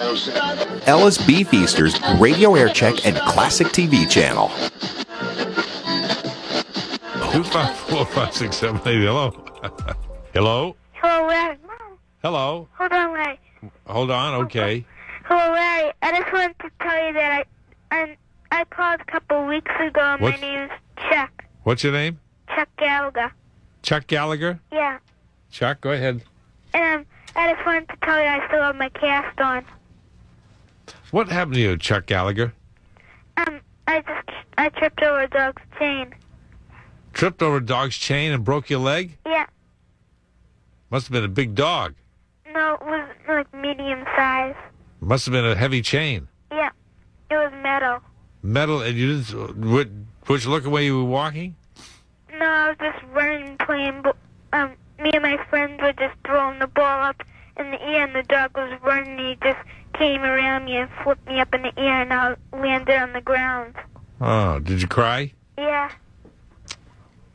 Ellis B. Feasters Radio Air Check and Classic TV channel. Two five four five six seven eight. Hello. Hello. Hello, Larry. Hello. hold on, Larry. Hold on. Okay. Hello, Larry. I just wanted to tell you that I I, I called a couple weeks ago. and What's- My name's Chuck. What's your name? Chuck Gallagher. Chuck Gallagher. Yeah. Chuck, go ahead. And um, I just wanted to tell you I still have my cast on. What happened to you, Chuck Gallagher? Um, I just I tripped over a dog's chain. Tripped over a dog's chain and broke your leg? Yeah. Must have been a big dog. No, it was like medium size. Must have been a heavy chain. Yeah. It was metal. Metal, and you didn't. Would, would you look away you were walking? No, I was just running, playing. Um, me and my friends were just throwing the ball up in the air, and the dog was running. And he just came around me and flipped me up in the air, and I landed on the ground. Oh, did you cry? Yeah,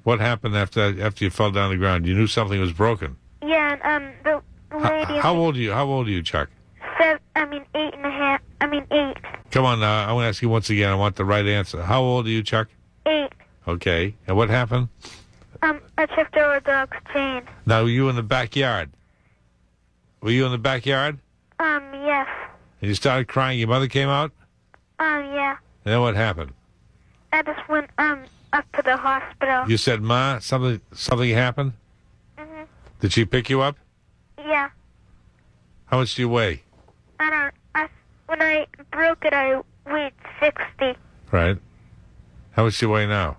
What happened after after you fell down the ground? You knew something was broken. yeah, and um, the How, lady. how old are you? How old are you, Chuck? Seven, I mean eight and a half. I mean eight, Come on, uh, I want to ask you once again. I want the right answer. How old are you, Chuck? eight. Okay. And what happened? Um, I tripped over a dog's chain. Now, were you in the backyard? Were you in the backyard? Um, yes. And you started crying. Your mother came out. Um, yeah. And then what happened? I just went um up to the hospital. You said, "Ma, something something happened." hmm Did she pick you up? Yeah. How much do you weigh? I don't. I when I broke it, I weighed sixty. Right. How much do you weigh now?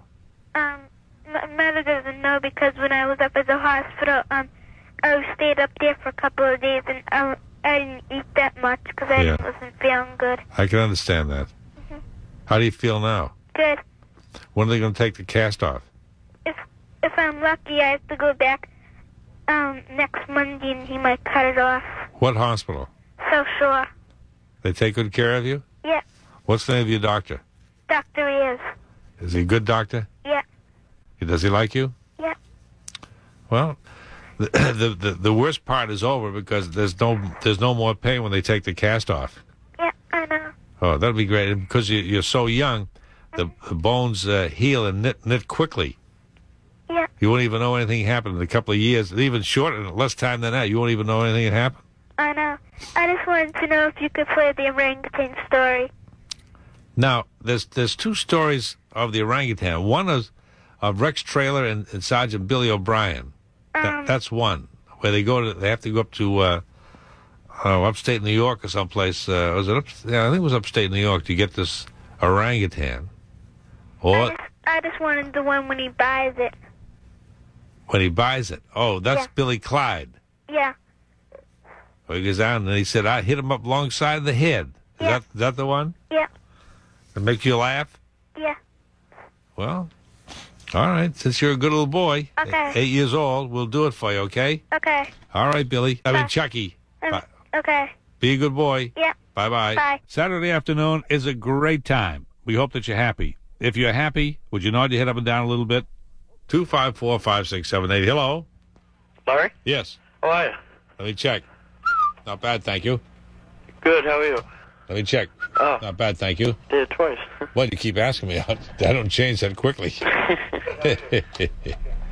Um, my mother doesn't know because when I was up at the hospital, um, I stayed up there for a couple of days and I, I didn't eat that much because I Yeah. wasn't feeling good. I can understand that. How do you feel now? Good. When are they going to take the cast off? If if I'm lucky, I have to go back um next Monday and he might cut it off. What hospital? So sure. They take good care of you? Yeah. What's the name of your doctor? Doctor is. Is he a good doctor? Yeah. Does he like you? Yeah. Well, the, the the the worst part is over because there's no there's no more pain when they take the cast off. Yeah. I know. Oh, that'll be great. And because you, you're so young, the, the bones uh, heal and knit knit quickly. Yeah. You won't even know anything happened in a couple of years, even shorter, less time than that. You won't even know anything had happened. I know. I just wanted to know if you could play the orangutan story. Now, there's there's two stories of the orangutan. One is of Rex Trailer and, and Sergeant Billy O'Brien. That, Um, that's one where they go to they have to go up to uh, uh, upstate New York or someplace. Uh, was it up? Yeah, I think it was upstate New York to get this orangutan. I just, I just wanted the one when he buys it. when he buys it. Oh, that's Yeah. Billy Clyde. Yeah. Well, he goes down and he said, "I hit him up alongside the head." Is Yeah. that is that the one? Yeah. It makes you laugh? Yeah. Well, all right. Since you're a good little boy, Okay. eight years old, we'll do it for you. Okay? Okay. All right, Billy. I mean, Bye. Chucky. Um, Bye. okay. Be a good boy. Yeah. Bye bye. Bye. Saturday afternoon is a great time. We hope that you're happy. If you're happy, would you nod your head up and down a little bit? Two five four five six seven eight. Hello. Larry? Yes. How are you? Let me check. Not bad, thank you. Good, how are you? Let me check. Oh, Not bad, thank you. did it twice. What you keep asking me? I don't change that quickly. hey,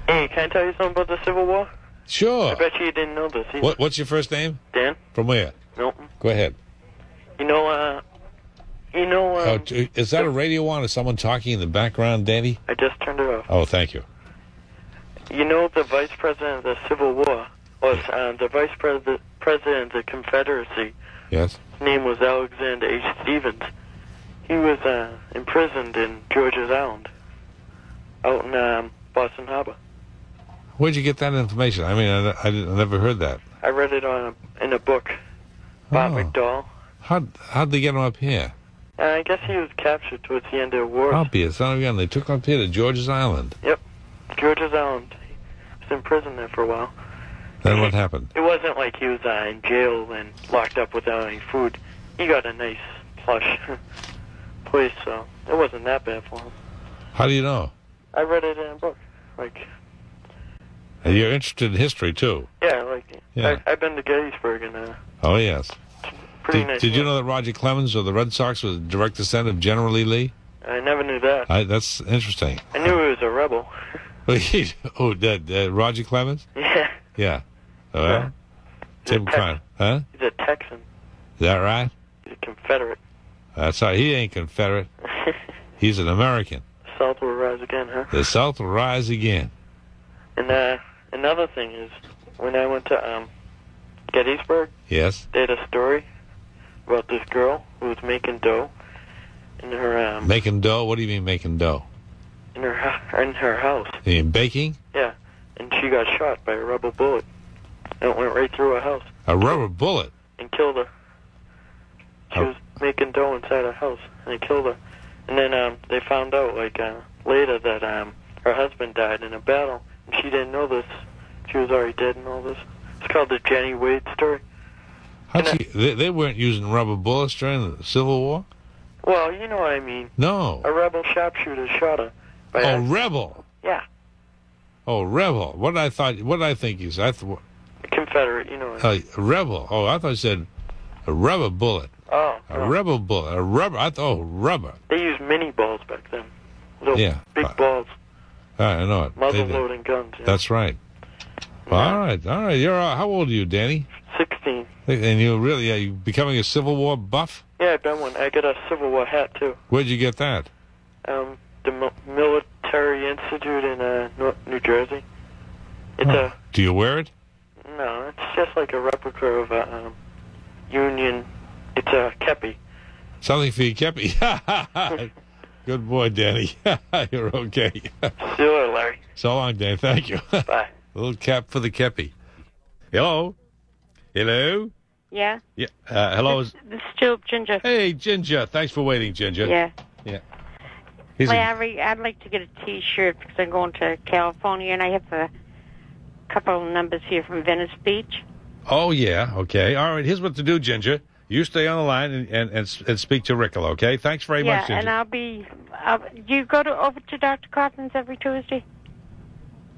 can I tell you something about the Civil War? sure. I bet you didn't know this either. What What's your first name? Dan? From where? Milton? Go ahead. You know, uh, you know, Oh, um, t- is that a radio on? Is someone talking in the background, Danny? I just turned it off. Oh, thank you. You know the vice president of the Civil War was uh, the vice president president of the Confederacy. Yes. His name was Alexander H. Stephens. He was uh, imprisoned in George's Island, out in um, Boston Harbor. Where'd you get that information? I mean, I, I, I never heard that. I read it on a, in a book. Bob Oh. McDowell. How how'd they get him up here? Uh, I guess he was captured towards the end of the war. Here, son again. They took him up here to George's Island. Yep. George's Island. He was in prison there for a while. Then what happened? It wasn't like he was uh, in jail and locked up without any food. He got a nice plush place, so it wasn't that bad for him. How do you know? I read it in a book. Like, And you're interested in history too. yeah, like Yeah. I, I've been to Gettysburg and uh, Oh yes. Pretty Did, nice. did you know that Roger Clemens of the Red Sox was a direct descendant of General Lee Lee? I never knew that. I, that's interesting. I knew he was a rebel. oh, that, uh, Roger Clemens? yeah. Yeah. Oh, well, Tim Tex- Huh? He's a Texan. Is that right? He's a Confederate. That's right. He ain't Confederate. He's an American. The South will rise again, huh? The South will rise again. And uh, another thing is, when I went to um, Gettysburg, Yes. they had a story about this girl who was making dough in her um, Making dough? What do you mean making dough? in her in her house. You mean baking? Yeah, and she got shot by a rubber bullet, and it went right through her house A rubber bullet? and killed her. She Oh. was making dough inside her house, and it killed her. And then um, they found out like uh, later that um, her husband died in a battle, and she didn't know this. She was already dead and all this. It's called the Jenny Wade story. How'd she, they, they weren't using rubber bullets during the Civil War? Well, you know what I mean. No. A rebel sharpshooter shot her. Oh, accident. rebel. Yeah, Oh, rebel. What I thought? What I think you said? I th- Confederate. You know. What I mean. uh, rebel. Oh, I thought you said a rubber bullet. oh, A no. rebel bullet. A rubber. I thought. Oh, rubber. they used minie balls back then. Little Yeah. big Uh, balls, I know it. Muzzle loading guns. Yeah. That's right. Well, all right, all right. You're uh, how old are you, Danny? Sixteen. And you really are you becoming a Civil War buff? Yeah, I've been one. I got a Civil War hat too. Where'd you get that? Um, the Mil- Military Institute in uh, New Jersey. It's a Do you wear it? No. It's just like a replica of a um, Union. It's a kepi. Something for your kepi. Good boy, Danny. You're okay. See you later, Larry. so long, Dan. Thank you. Bye. Little cap for the kepi. Hello. Hello. Yeah, Yeah. Uh, hello. is- this is Jill Ginger. Hey, Ginger. Thanks for waiting, Ginger. Yeah. He's a- Larry, I'd like to get a T-shirt because I'm going to California and I have a couple of numbers here from Venice Beach. oh yeah. Okay. All right. Here's what to do, Ginger. You stay on the line and and, and, and speak to Rickle. Okay. Thanks very yeah, much, Ginger. and I'll be. I'll, do you go to over to Dr. Kaufman's every Tuesday?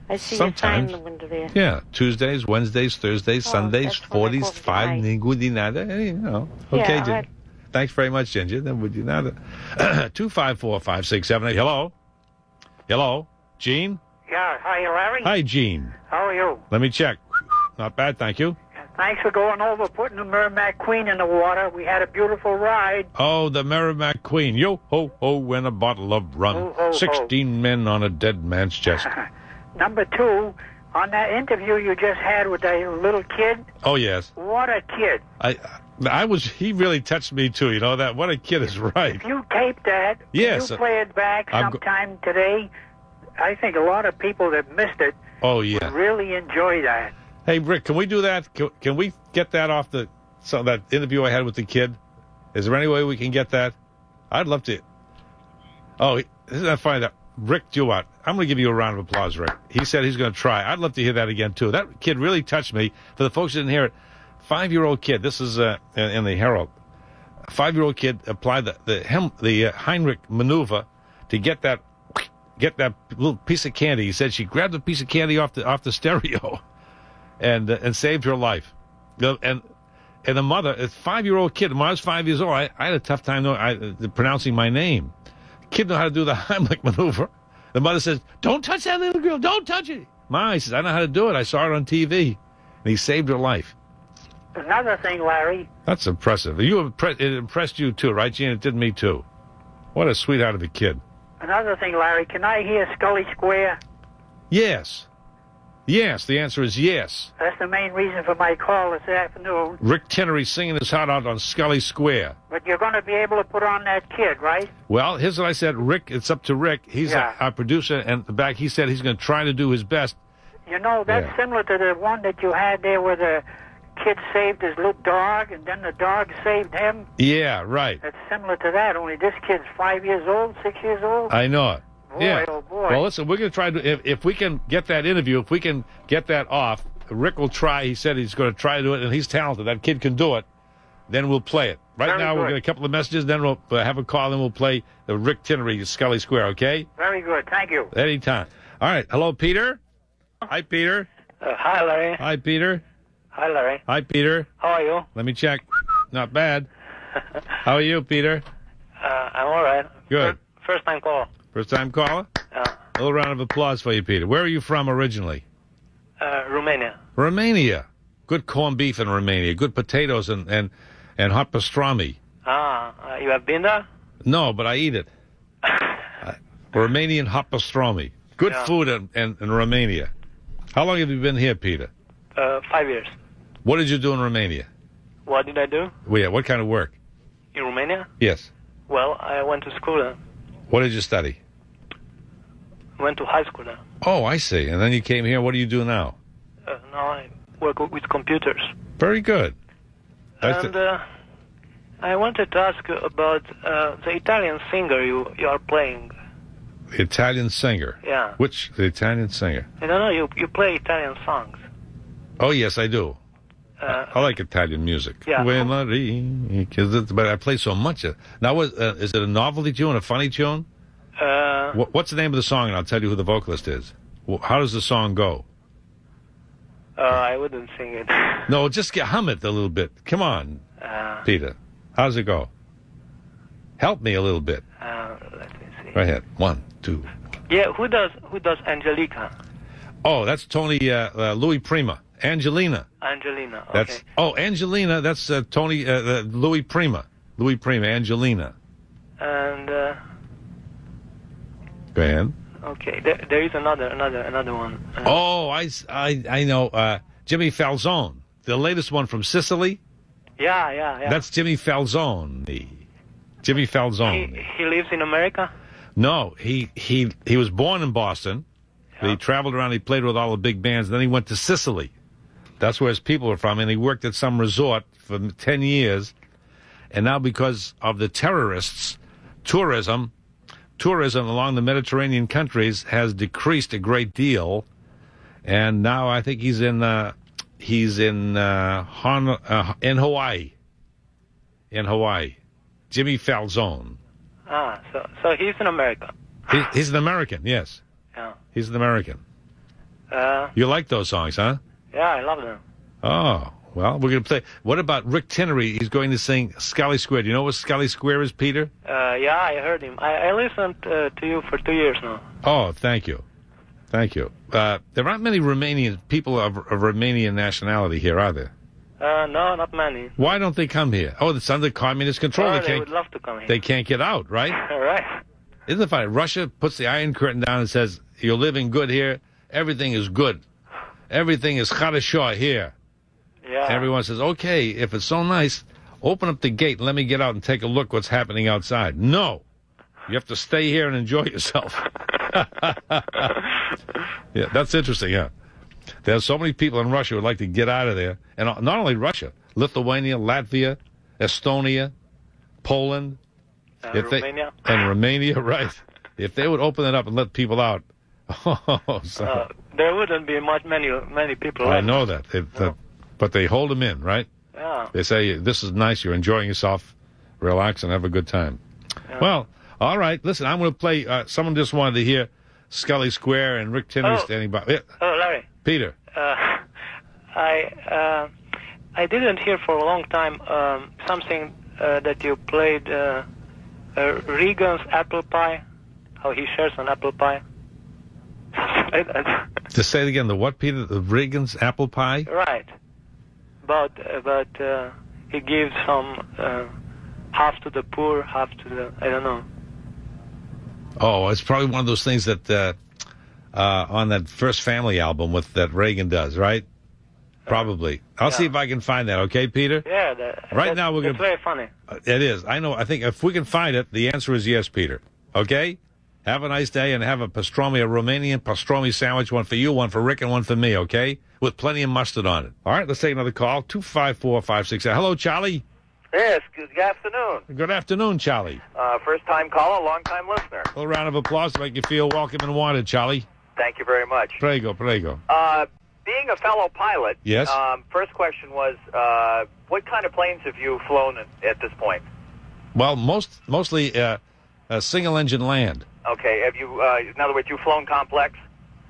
I see Sometimes. in the window there. Yeah, Tuesdays, Wednesdays, Thursdays, Oh, Sundays, that's when I forties, five, night. ningudi nada. eh, You know. Okay, all Ginger. right. Thanks very much, Ginger. Then would you nada? Two five four five six seven eight. Hello. Hello, Gene. Yeah, hi, Larry. Hi, Gene. How are you? Let me check. Not bad, thank you. Thanks for going over, putting the Merrimack Queen in the water. We had a beautiful ride. Oh, the Merrimack Queen. Yo ho ho, and a bottle of rum. Ho, ho, ho. Sixteen men on a dead man's chest. Number two, on that interview you just had with that little kid, Oh yes, what a kid. I. I was. He really touched me too. You know that. What a kid is right. If you tape that, Yes. you play it back sometime today, I think a lot of people that missed it Oh yeah. really enjoy that. Hey Rick, can we do that? Can, can we get that off the so that interview I had with the kid? Is there any way we can get that? I'd love to. Oh, isn't that funny? That Rick Duat. I'm going to give you a round of applause, Rick. He said he's going to try. I'd love to hear that again too. That kid really touched me. For the folks who didn't hear it, five-year-old kid. This is uh, in, in the Herald. A five-year-old kid applied the the, hem, the uh, Heimlich maneuver to get that get that little piece of candy. He said she grabbed a piece of candy off the off the stereo and uh, and saved her life. And and the mother, a five year old kid. When I was five years old, I, I had a tough time know, I, uh, pronouncing my name. Kid know how to do the Heimlich maneuver. The mother says, "Don't touch that little girl. Don't touch it." Ma, he says, "I know how to do it. I saw it on TV." And he saved her life. Another thing, Larry, That's impressive. You impre- it impressed you too, right, Gene? It did me too. What a sweetheart of a kid. Another thing, Larry, can I hear Scollay Square? Yes, yes. The answer is yes. That's the main reason for my call this afternoon. Rick Tinnery singing his heart out on Scollay Square. But you're going to be able to put on that kid, right? Well, here's what I said. Rick, it's up to Rick. He's Yeah. our, our producer, and the back he said he's going to try to do his best. You know, that's Yeah. similar to the one that you had there where the uh, kid saved his little dog and then the dog saved him. Yeah, right. That's similar to that, only this kid's five years old, six years old. I know it. Boy, yeah. oh, boy. Well, listen, we're going to try to if, if we can get that interview, if we can get that off, Rick will try. He said he's going to try to do it, and he's talented. That kid can do it. Then we'll play it. Right Very now, we'll good. get a couple of messages. Then we'll uh, have a call, and we'll play the Rick Tinnery Scollay Square. Okay? Very good, thank you. Anytime. All right. Hello, Peter. Hi, Peter. Uh, hi, Larry. Hi, Peter. Hi, Larry. Hi, Peter. How are you? Let me check. Not bad. How are you, Peter? Uh, I'm all right. Good. First time call. First time caller? Uh, A little round of applause for you, Peter. Where are you from originally? uh, Romania. Romania. Good corned beef in Romania. Good potatoes and, and, and hot pastrami. Ah, uh, you have been there? No, but I eat it. Romanian hot pastrami. Good Yeah. food in, in, in Romania. How long have you been here, Peter? Uh, five years. What did you do in Romania? What did I do Well, yeah, what kind of work? in Romania? Yes. Well, I went to school there. What did you study? Went to high school there. Oh, I see. And then you came here. What do you do now? Uh, now I work with computers. Very good. I th- And uh, I wanted to ask you about uh, the Italian singer you, you are playing. the Italian singer. Yeah. Which the Italian singer? I don't know, you, you play Italian songs. Oh yes, I do. Uh, I like Italian music. Yeah. but I play so much. of- Now, was, uh, is it a novelty tune, a funny tune? uh, What, what's the name of the song? And I'll tell you who the vocalist is. How does the song go? uh, I wouldn't sing it. No, just get, hum it a little bit. Come on, Uh, Peter. How's it go? Help me a little bit. uh, let me see. Go ahead. One, two. Yeah, who does who does Angelica? Oh, that's Tony uh, uh, Louis Prima. Angelina. Angelina. Okay. That's oh Angelina. That's uh, Tony uh, Louis Prima. Louis Prima. Angelina. And uh, Go ahead. okay, there, there is another another another one. Uh, Oh, I, I, I know. Uh, Jimmy Falzone, the latest one from Sicily. Yeah, yeah, yeah. That's Jimmy Falzone. Jimmy he, Falzone. he lives in America. No, he he he was born in Boston. But he traveled around. He played with all the big bands. Then he went to Sicily. That's where his people are from, and he worked at some resort for ten years. And now, because of the terrorists, tourism, tourism along the Mediterranean countries has decreased a great deal. And now I think he's in uh, he's in uh, Hon- uh, in Hawaii. In Hawaii, Jimmy Falzone. Ah, so so he's in America. He, he's an American, yes. Yeah. He's an American. Uh, You like those songs, huh? Yeah, I love them. Oh, well, we're going to play. What about Rick Tinnery? He's going to sing Scollay Square. Do you know what Scollay Square is, Peter? Uh, yeah, I heard him. I, I listened uh, to you for two years now. Oh, thank you. Thank you. Uh, there aren't many Romanian people of, of Romanian nationality here, are there? Uh, no, not many. Why don't they come here? Oh, it's under communist control. Oh, they they can't. would love to come here. They can't get out, right? All right. Isn't it funny? Russia puts the Iron Curtain down and says, "You're living good here. Everything is good. Everything is Chadashah here. Yeah. Everyone says, okay, if it's so nice, open up the gate and let me get out and take a look what's happening outside. No. You have to stay here and enjoy yourself. yeah, that's interesting, yeah. There's so many people in Russia who would like to get out of there. And not only Russia, Lithuania, Latvia, Estonia, Poland. And if Romania. And Romania, right. If they would open it up and let people out. Oh, so. Uh, there wouldn't be much many many people. I know that. That- But they hold them in, right? Yeah. They say, this is nice, you're enjoying yourself, relax and have a good time. Well, all right, listen, I'm going to play, uh, someone just wanted to hear Scollay Square and Rick Tinnery Oh. standing by. Yeah, Oh, Larry. Peter, Uh, I uh, I didn't hear for a long time um, something uh, that you played uh, uh, Reagan's apple pie. How he shares an apple pie. That. to say it again, the what, Peter? The Reagan's apple pie? right. But about uh, he gives some uh, half to the poor, half to the I don't know. Oh, it's probably one of those things that uh, uh, on that first family album with that Reagan does, right? Probably. I'll see if I can find that, okay, Peter? Yeah. That, Right that's, now we're gonna- very funny. Uh, It is. I know. I think if we can find it, the answer is yes, Peter. Okay? Have a nice day and have a pastrami, a Romanian pastrami sandwich, one for you, one for Rick, and one for me, okay? With plenty of mustard on it. All right, let's take another call. 254 Hello, Charlie. Yes, good afternoon. Good afternoon, Charlie. Uh, first time caller, long time listener. A little round of applause to make you feel welcome and wanted, Charlie. Thank you very much. Prego, prego. Uh, being a fellow pilot, Yes. um, first question was, uh, what kind of planes have you flown at, at this point? Well, most mostly uh, a single engine land. Okay, have you, uh, in other words, you flown complex?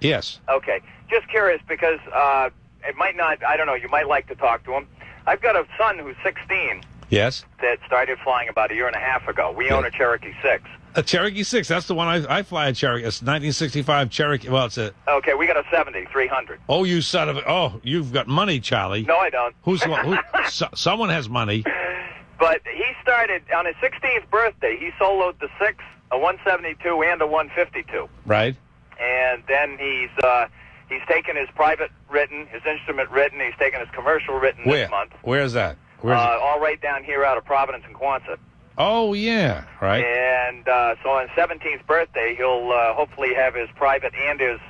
Yes. Okay, just curious because uh, it might not, I don't know, you might like to talk to him. I've got a son who's 16, Yes. that started flying about a year and a half ago. We own a Cherokee 6. A Cherokee 6. That's the one I, I fly a Cherokee. It's 1965 Cherokee. Well, it's a. Okay, we got a 70, 300. Oh, you son of a. Oh, you've got money, Charlie. No, I don't. Who's who, so, someone has money. But he started on his 16th birthday. He soloed the 6, a 172, and a 152. Right. And then he's uh, he's taken his private written, his instrument written. He's taken his commercial written Where? this month. Where's that? Where's uh, all right down here out of Providence and Quonset. Oh, yeah. Right. And uh, so on his 17th birthday, he'll uh, hopefully have his private and his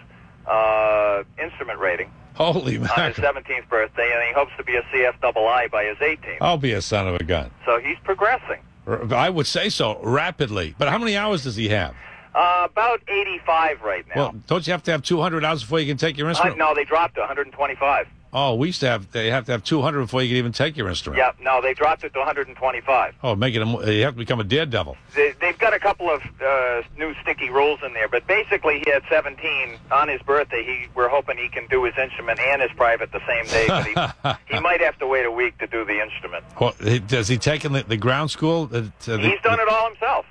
uh, instrument rating Holy mackerel. on his 17th birthday, and he hopes to be a CFII by his 18th. I'll be a son of a gun. So he's progressing. I would say so rapidly. But how many hours does he have? Uh, about 85 right now. Well, don't you have to have 200 hours before you can take your Uh, instrument? no, they dropped to 125. Oh, we used to have. They have to have 200 before you can even take your instrument. Yep, no, they dropped it to 125. Oh, make it. A, you have to become a daredevil. They, they've got a couple of uh, new sticky rules in there, but basically he had 17 on his birthday. He we're hoping he can do his instrument and his private the same day, but he, he might have to wait a week to do the instrument. Well, does he taken the, the ground school? Uh, the- He's done it all himself.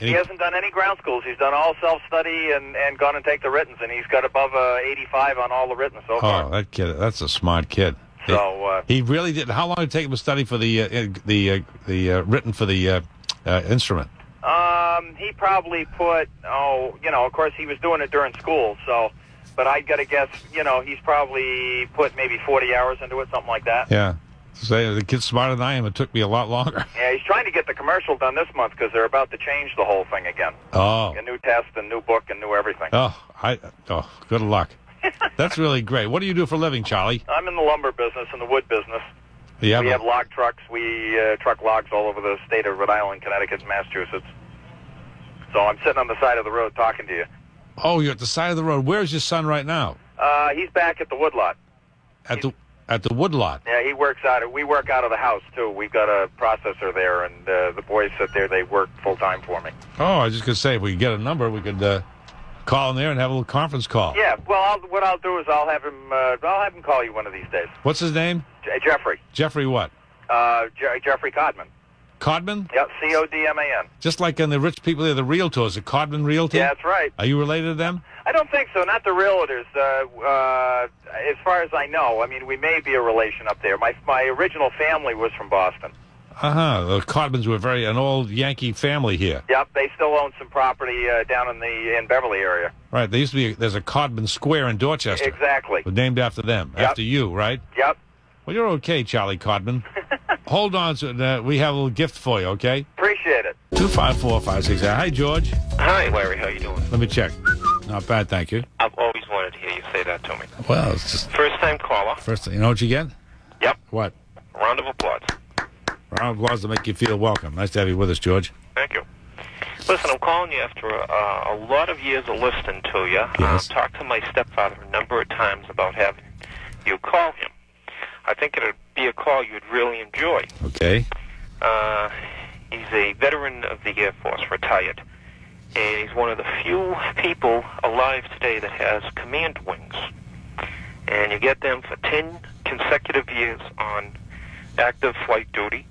He hasn't done any ground schools. He's done all self-study and, and gone and take the writtens, and he's got above uh, 85 on all the written so far. Oh, that kid. That's a smart kid. He- So, uh, he really did. How long did it take him to study for the uh, the uh, the uh, written for the uh, uh, instrument? Um, he probably put oh, you know, of course he was doing it during school, so but I gotta guess, you know, he's probably put maybe forty hours into it, something like that. Yeah. Say the kid's smarter than I am. It took me a lot longer. Yeah, he's trying to get the commercial done this month because they're about to change the whole thing again. Oh. A new test, a new book, and new everything. Oh, I. Oh, good luck. That's really great. What do you do for a living, Charlie? I'm in the lumber business and the wood business. Yeah, we have log trucks. We uh, truck logs all over the state of Rhode Island, Connecticut, Massachusetts. So I'm sitting on the side of the road talking to you. oh, you're at the side of the road. Where's your son right now? Uh, he's back at the woodlot. At the at the woodlot. Yeah, he works out. Of, we work out of the house too. We've got a processor there, and uh, the boys sit there. They work full time for me. Oh, I was just gonna say if we could get a number, we could uh, call in there and have a little conference call. Yeah. Well, I'll, what I'll do is I'll have him. Uh, I'll have him call you one of these days. What's his name? Jeffrey. Jeffrey what? Uh, Je- Jeffrey Codman. Codman? Yep. C O D M A N. Just like in the rich people, they're the realtors. The Codman Realty. Yeah, that's right. Are you related to them? I don't think so. Not the realtors. Uh, uh, as far as I know, I mean, we may be a relation up there. My my original family was from Boston. Uh huh. The Codmans were very an old Yankee family here. Yep, they still own some property uh, down in the in Beverly area. Right. There used to be. there's a Codman Square in Dorchester. Exactly. Named after them. Yep. After you, right? Yep. Well, you're okay, Charlie Codman. Hold on. To, uh, we have a little gift for you. Okay. Appreciate it. Two five four five six. Hi, George. Hi, Larry. How you doing? Let me check. Not bad, thank you. I've always wanted to hear you say that to me. Well, it's just First time caller. first. You know what you get? Yep. What? Round of applause. Round of applause to make you feel welcome. Nice to have you with us, George. Thank you. Listen, I'm calling you after a, a lot of years of listening to you. Yes. I've talked to my stepfather a number of times about having you call him. I think it'd be a call you'd really enjoy. Okay. Uh, he's a veteran of the Air Force, retired. And he's one of the few people alive today that has command wings. And you get them for 10 consecutive years on active flight duty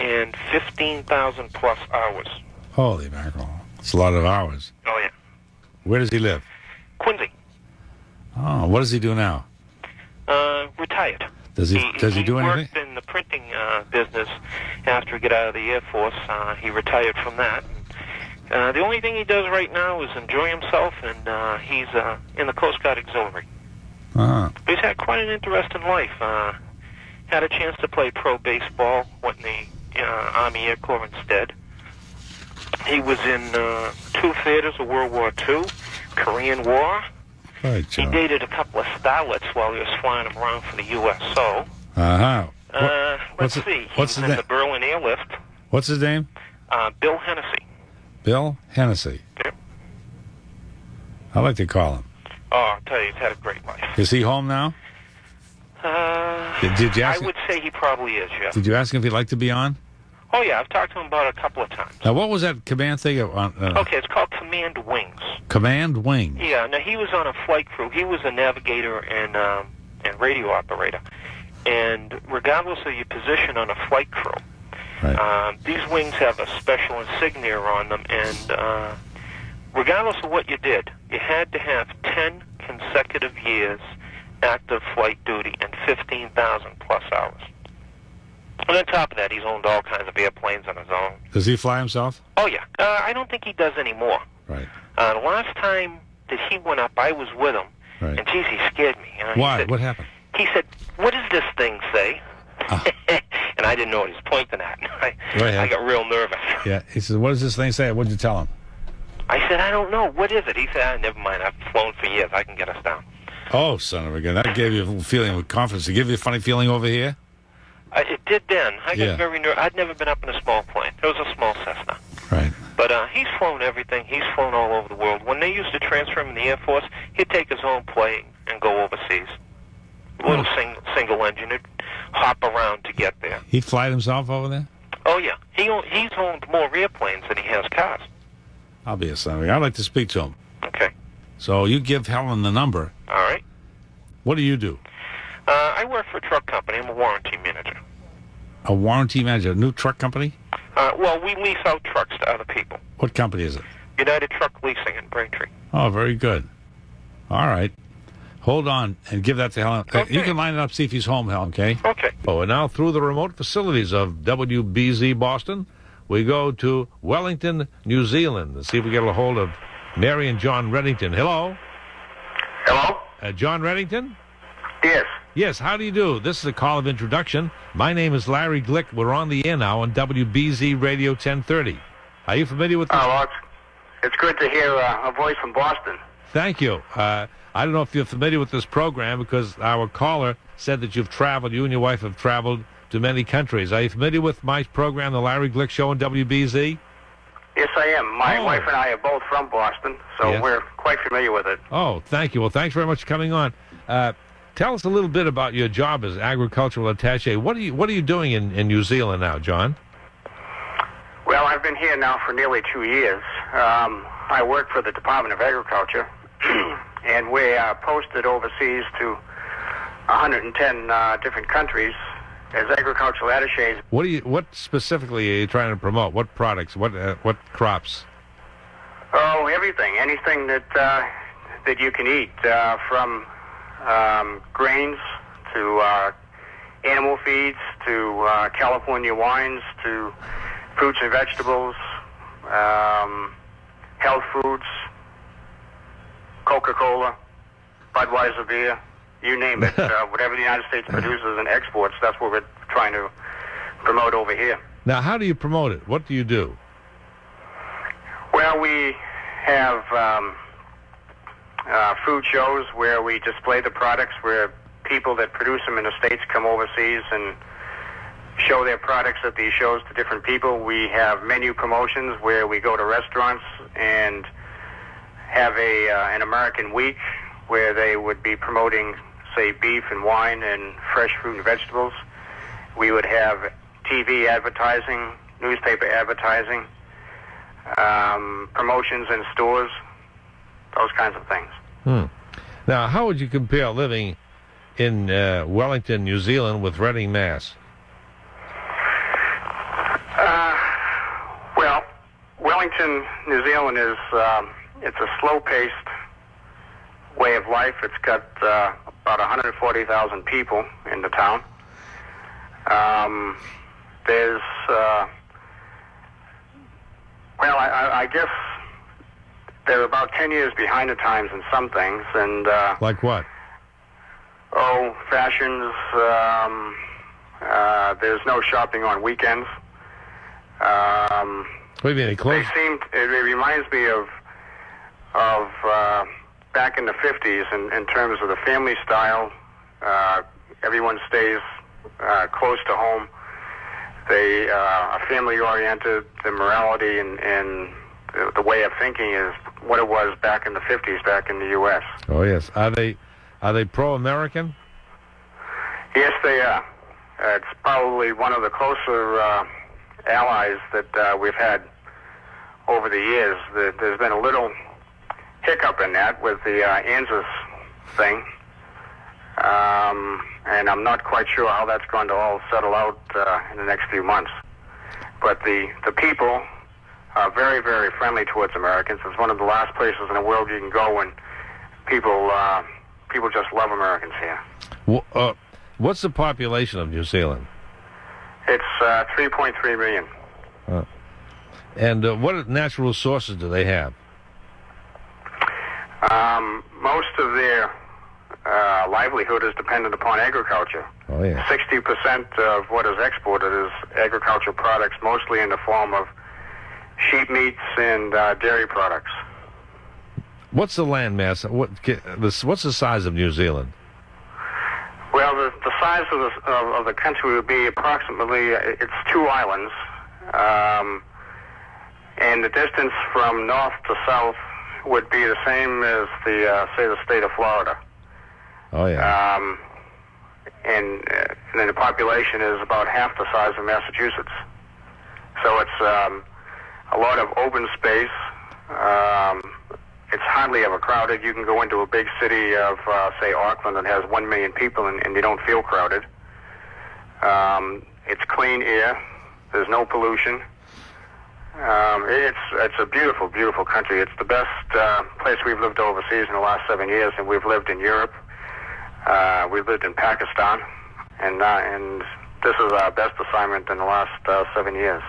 and 15,000 plus hours. Holy mackerel! It's a lot of hours. Oh, yeah. Where does he live? Quincy, Oh, what does he do now? uh, retired. Does he does he do anything? He worked in the printing uh, business after he got out of the Air Force. Uh, he retired from that. Uh, the only thing he does right now is enjoy himself, and uh, he's uh, in the Coast Guard Auxiliary. Uh-huh. He's had quite an interesting life. Uh, had a chance to play pro baseball, went in the uh, Army Air Corps instead. He was in uh, two theaters of World War II, Korean War. Right, He dated a couple of starlets while he was flying them around for the USO. Uh huh. Uh, what's let's it- see. He what's was his in name? the Berlin Airlift. What's his name? Uh, Bill Hennessy. Bill Hennessy. Yep. I like to call him. Oh, I'll tell you, he's had a great life. Is he home now? Uh, Did, did you I ask? would say he probably is, yeah. Did you ask him if he'd like to be on? Oh, yeah, I've talked to him about it a couple of times. Now, what was that command thing? On uh, Okay, it's called Command Wings. Command wing. Yeah, now he was on a flight crew. He was a navigator and um, and radio operator. And regardless of your position on a flight crew, Right. Um, these wings have a special insignia on them, and uh, regardless of what you did, you had to have 10 consecutive years active flight duty and 15,000 plus hours. And on top of that, he's owned all kinds of airplanes on his own. Does he fly himself? Oh, yeah. Uh, I don't think he does anymore. Right. Uh, the last time that he went up, I was with him, Right. and geez, he scared me. You know, Why? said- What happened? He said, "What does this thing say?" and I didn't know what he was pointing at. I, ahead. I got real nervous. Yeah. He says, "What does this thing say?" What'd you tell him? I said, "I don't know. What is it?" He said, ah, "Never mind. I've flown for years. I can get us down." Oh, son of a gun! That gave you a feeling of confidence. It give you a funny feeling over here. I, it did then. I got Yeah. very nervous. I'd never been up in a small plane. It was a small Cessna. Right. But uh, he's flown everything. He's flown all over the world. When they used to transfer him in the Air Force, he'd take his own plane and go overseas. Little single single engine. He'd hop around to get there. He'd fly himself over there. Oh yeah, he he's owned more airplanes than he has cars. I'll be a son of a gun. I'd like to speak to him. Okay. So you give Helen the number. All right. What do you do? Uh, I work for a truck company. I'm a warranty manager. A warranty manager, a new truck company. Uh, well, we lease out trucks to other people. What company is it? United Truck Leasing in Braintree. Oh, very good. All right. Hold on and give that to Helen. Uh, You can line it up, see if he's home, Helen, okay? Okay. Oh, and now through the remote facilities of WBZ Boston, we go to Wellington, New Zealand, to see if we get a hold of Mary and John Reddington. Hello? Hello? Uh, John Reddington? Yes. Yes, how do you do? This is a call of introduction. My name is Larry Glick. We're on the air now on WBZ Radio 1030. Are you familiar with this? Oh, well, it's, it's good to hear uh, a voice from Boston. Thank you. Uh, I don't know if you're familiar with this program because our caller said that you've traveled, you and your wife have traveled to many countries. Are you familiar with my program, The Larry Glick Show on WBZ? Yes, I am. My Oh. wife and I are both from Boston, so Yes. we're quite familiar with it. Oh, thank you. Well, thanks very much for coming on. Uh, tell us a little bit about your job as agricultural attaché. What are you What are you doing in, in New Zealand now, John? Well, I've been here now for nearly two years. Um, I work for the Department of Agriculture, and we are posted overseas to 110 uh, different countries as agricultural attaches. What do you What specifically are you trying to promote? What products? What uh, What crops? Oh, everything, anything that uh, that you can eat, uh, from um, grains to uh, animal feeds to uh, California wines to fruits and vegetables, um, health foods, Coca-Cola, Budweiser beer, you name it. uh, whatever the United States produces and exports, that's what we're trying to promote over here. Now, how do you promote it? What do you do? Well, we have um, uh, food shows where we display the products, where people that produce them in the States come overseas and show their products at these shows to different people. We have menu promotions where we go to restaurants and have a uh, an American week where they would be promoting, say, beef and wine and fresh fruit and vegetables. We would have TV advertising, newspaper advertising, um, promotions in stores, those kinds of things. Hmm. Now, how would you compare living in uh, Wellington, New Zealand, with Reading, Mass? Uh, well, Wellington, New Zealand is um, it's a slow-paced way of life. It's got uh, about 140,000 people in the town. Um, there's uh, well, I, I, guess they're about 10 years behind the times in some things, and uh, Like what? oh, fashions. Um, uh, there's no shopping on weekends. Um, What do you mean? They closed? they seem. It, it reminds me of of uh, back in the '50s in, in terms of the family style. Uh, everyone stays uh, close to home. They uh, are family oriented. The morality and, and the, the way of thinking is what it was back in the '50s, back in the U.S. Oh yes. Are they Are they pro-American? Yes, they are. Uh, it's probably one of the closer uh, allies that uh, we've had over the years. The, there's been a little hiccup in that with the uh, ANZUS thing, um, and I'm not quite sure how that's going to all settle out uh, in the next few months. but the the people are very very friendly towards Americans. It's one of the last places in the world you can go and people uh, people just love Americans here. Wh- uh, what's the population of New Zealand? It's uh, 3.3 million. Uh, and uh, what natural resources do they have? Um, most of their uh, livelihood is dependent upon agriculture. Oh yeah. 60% of what is exported is agricultural products, mostly in the form of sheep meats and uh, dairy products. What's the land mass? What What's the size of New Zealand? Well, the, the size of the, of, of the country would be approximately, uh, it's two islands, um, and the distance from north to south would be the same as the, uh, say, the state of Florida. Oh yeah. Um, and, uh, and then the population is about half the size of Massachusetts. So it's um, a lot of open space. Um, it's hardly ever crowded. You can go into a big city of, uh, say, Auckland that has one million people, and, and you don't feel crowded. Um, it's clean air. There's no pollution. Um, it's it's a beautiful, beautiful country. It's the best uh, place we've lived overseas in the last seven years, and we've lived in Europe. Uh, we've lived in Pakistan, and uh, and this is our best assignment in the last uh, seven years.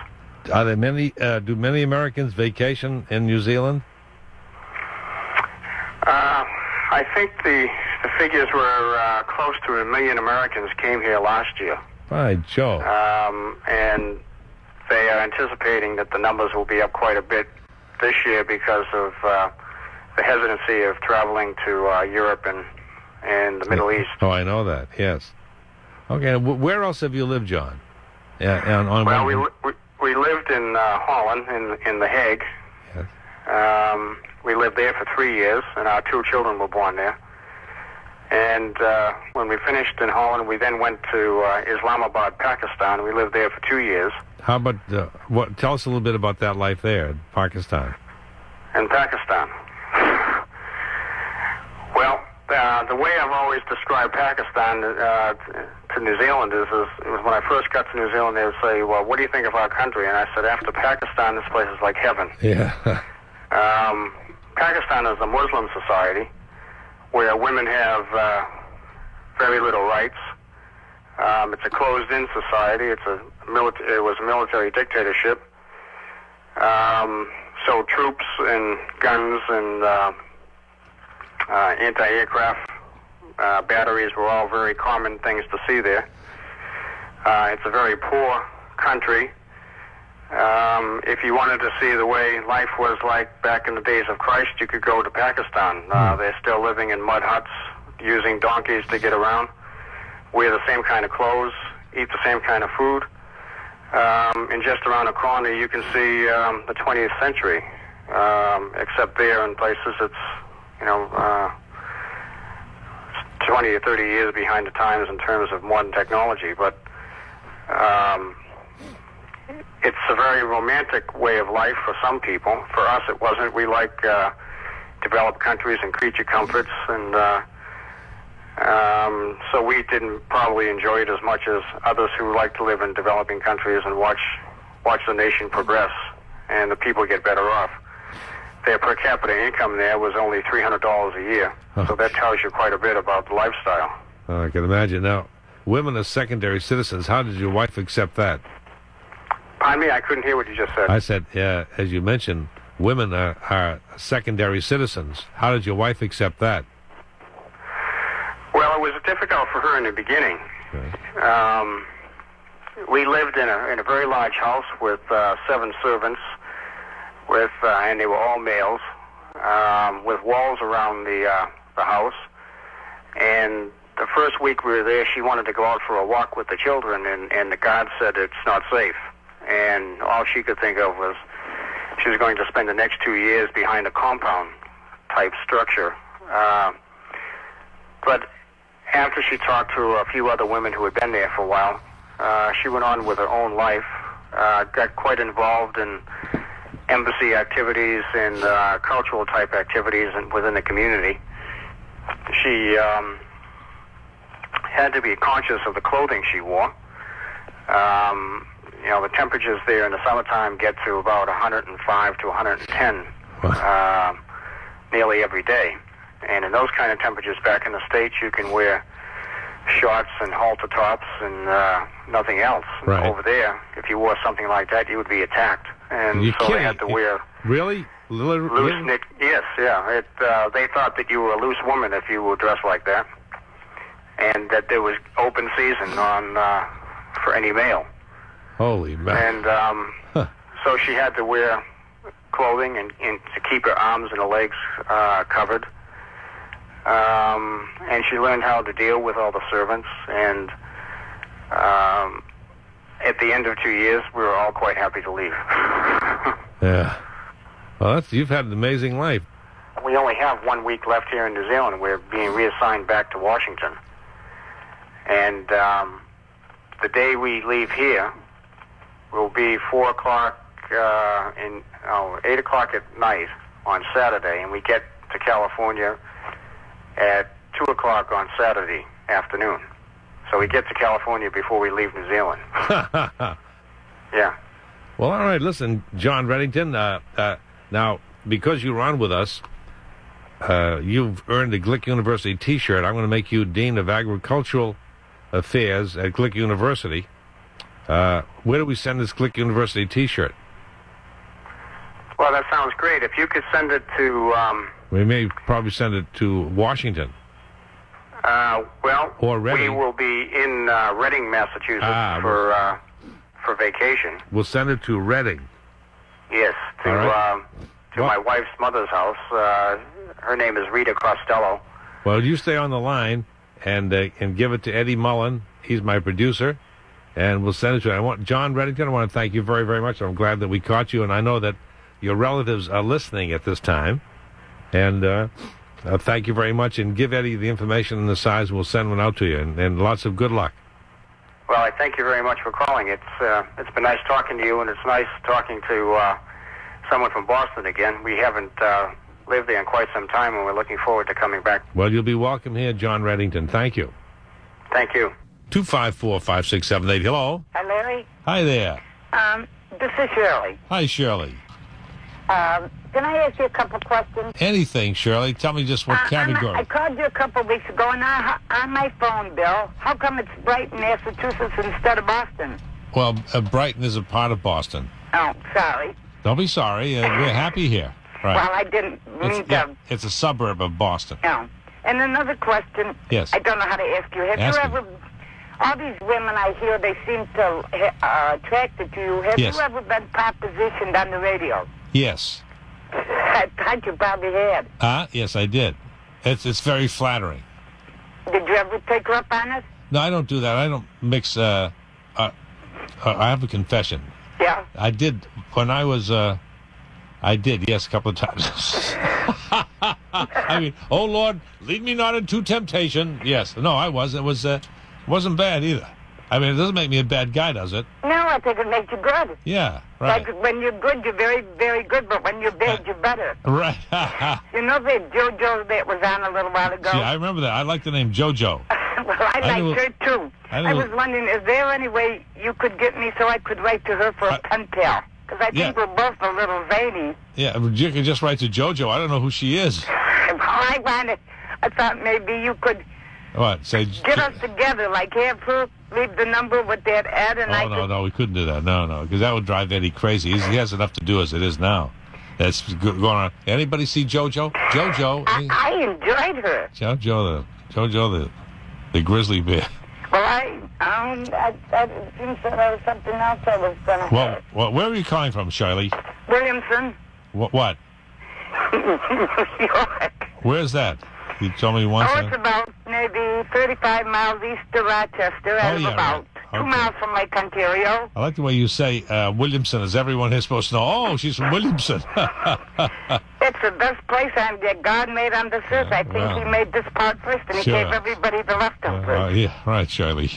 Are there many? Uh, do many Americans vacation in New Zealand? Uh, I think the the figures were uh, close to a million Americans came here last year, By Joe. um, and they are anticipating that the numbers will be up quite a bit this year because of uh, the hesitancy of traveling to uh, Europe and and the Middle East. Oh, I know that. Yes. Okay. wh- Where else have you lived, John? Yeah. On, on Well, we we, we lived in uh, Holland in in The Hague. Yes. Um, we lived there for three years, and our two children were born there. And uh, when we finished in Holland, we then went to uh, Islamabad, Pakistan. We lived there for two years. How about uh, what? Tell us a little bit about that life there in Pakistan. in Pakistan. Well, uh, the way I've always described Pakistan uh, to New Zealand is, is, is when I first got to New Zealand, they would say, "Well, what do you think of our country?" And I said, "After Pakistan, this place is like heaven." Yeah. Um, Pakistan is a Muslim society where women have uh, very little rights. Um, it's a closed-in society. It's a military. It was a military dictatorship. Um, so troops and guns and uh, uh, anti-aircraft uh, batteries were all very common things to see there. Uh, it's a very poor country. Um, if you wanted to see the way life was like back in the days of Christ, you could go to Pakistan. Uh, they're still living in mud huts, using donkeys to get around, wear the same kind of clothes, eat the same kind of food. Um, and just around the corner, you can see um, the 20th century. Um, except there, in places, it's you know uh, 20 or 30 years behind the times in terms of modern technology. But um, it's a very romantic way of life for some people. For us, it wasn't. We like uh, developed countries and creature comforts, and uh, um, so we didn't probably enjoy it as much as others who like to live in developing countries and watch watch the nation progress and the people get better off. Their per capita income there was only three hundred dollars a year, so that tells you quite a bit about the lifestyle. Oh, I can imagine. Now, women as secondary citizens. How did your wife accept that? Pardon me, I couldn't hear what you just said. I said, yeah, as you mentioned, women are, are secondary citizens. How did your wife accept that? Well, it was difficult for her in the beginning. Um, we lived in a in a very large house with uh, seven servants, with uh, and they were all males, um, with walls around the uh, the house. And the first week we were there, she wanted to go out for a walk with the children, and and the guard said it's not safe. And all she could think of was she was going to spend the next two years behind a compound type structure. Uh, but after she talked to a few other women who had been there for a while, uh, she went on with her own life, uh, got quite involved in embassy activities and uh, cultural type activities in, within the community. She um, had to be conscious of the clothing she wore. Um, you know, the temperatures there in the summertime get to about 105 to 110 uh, nearly every day. And in those kind of temperatures back in the States, you can wear shorts and halter tops and uh, nothing else. Right. Over there, if you wore something like that, you would be attacked. And You so they had to wear Really? Literally? loose knit. Yes, yeah. It, uh, they thought that you were a loose woman if you were dressed like that, and that there was open season on uh, for any male. Holy man. And um, so she had to wear clothing and, and to keep her arms and her legs uh, covered. Um, and she learned how to deal with all the servants. And um, at the end of two years, we were all quite happy to leave. Yeah. Well, that's you've had an amazing life. we only have one week left here in New Zealand. We're being reassigned back to Washington. And um, the day we leave here will be 4 o'clock, uh, in, oh, 8 o'clock at night on Saturday, and we get to California at 2 o'clock on Saturday afternoon. So we get to California before we leave New Zealand. Yeah. Well, all right. Listen, John Reddington. Uh, uh, now, because you were on with us, uh, you've earned a Glick University T-shirt. I'm going to make you Dean of Agricultural Affairs at Glick University. Uh, where do we send this Glick University T-shirt? Well, that sounds great. If you could send it to, um, We may probably send it to Washington. uh, well, Or we will be in uh, Reading, Massachusetts Ah, for uh, for vacation. We'll send it to Reading. Yes, to right. um, to my wife's mother's house. Uh, her name is Rita Costello. Well, you stay on the line and uh, and give it to Eddie Mullen. He's my producer, and we'll send it to. I want John Reddington. I want to thank you very very much. I'm glad that we caught you, and I know that your relatives are listening at this time. And uh, uh, thank you very much, and give Eddie the information and the size. We'll send one out to you, and, and lots of good luck. Well, I thank you very much for calling. It's uh, it's been nice talking to you, and it's nice talking to uh, someone from Boston again. We haven't uh, lived there in quite some time, and we're looking forward to coming back. Well, you'll be welcome here, John Reddington. Thank you. Thank you. Two five four five six seven eight. Hello. Hi, Larry. Hi there. Um, this is Shirley. Hi, Shirley. Um, can I ask you a couple questions? Anything, Shirley? Tell me just what Uh, I'm- category. I called you a couple of weeks ago, and I, on my phone bill, how come it's Brighton, Massachusetts, instead of Boston? Well, uh, Brighton is a part of Boston. Oh, sorry. Don't be sorry. Uh, we're happy here. Right. Well, I didn't mean it's, to. it's a suburb of Boston. No. And another question. Yes. I don't know how to ask you. Have Ask you me. ever? All these women I hear, they seem to uh, attracted to you. Have Yes. you ever been propositioned on the radio? Yes. I thought you probably had. Ah, yes, I did. It's it's very flattering. Did you ever take her up on it? No, I don't do that. I don't mix. Uh, uh, uh, I have a confession. Yeah. I did when I was. Uh, I did, yes, a couple of times. I mean, oh Lord, lead me not into temptation. Yes, no, I was. It was. Uh, wasn't bad either. I mean, it doesn't make me a bad guy, does it? No, I think it makes you good. Yeah, right, Like when you're good, you're very, very good, but when you're bad, you're better. right. You know that JoJo that was on a little while ago? See, I remember that. I like the name JoJo. well, I, I like knew- her too. I I, was wondering, is there any way you could get me so I could write to her for a pen pal? Because I think Yeah. we're both a little zany. Yeah, you can just write to JoJo. I don't know who she is. well, I wanted, I thought maybe you could What? Say. get us together, like have her leave the number with that ad, and I Oh could. no, no, we couldn't do that. No, no, because that would drive Eddie crazy. He's, he has enough to do as it is now. That's go- going on. Anybody see JoJo? JoJo, I, I enjoyed her. JoJo, the JoJo, the the grizzly bear. Well, I, um, I, I, it seems that there was something else I was going to Well, well, where are you calling from, Shirley? Williamson, What? what? New York. Where's that? You told me once. Oh, uh, it's about maybe 35 miles east of Rochester, Oh, yeah, about right. two Okay. miles from Lake Ontario. I like the way you say uh, Williamson, as everyone here is supposed to know. Oh, she's from Williamson. It's the best place on, that God made on this earth. I think well. He made this part first, and He gave everybody the leftovers. Uh, yeah, right, Shirley.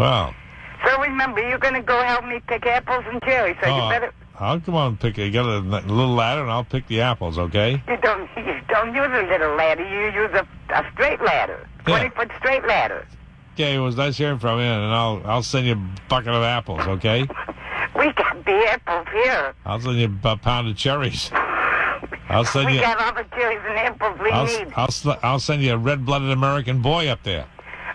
Wow. So remember, you're going to go help me pick apples and cherries. So oh, you better. I'll come on and pick. You get a, little ladder, and I'll pick the apples. Okay? You don't. You don't use a little ladder. You use a, a straight ladder, Yeah. twenty foot straight ladder. Okay, it was nice hearing from you, and I'll I'll send you a bucket of apples. Okay? We got the apples here. I'll send you a pound of cherries. I'll send we you. got all the cherries and apples we I'll, need. I'll, I'll send you a red-blooded American boy up there.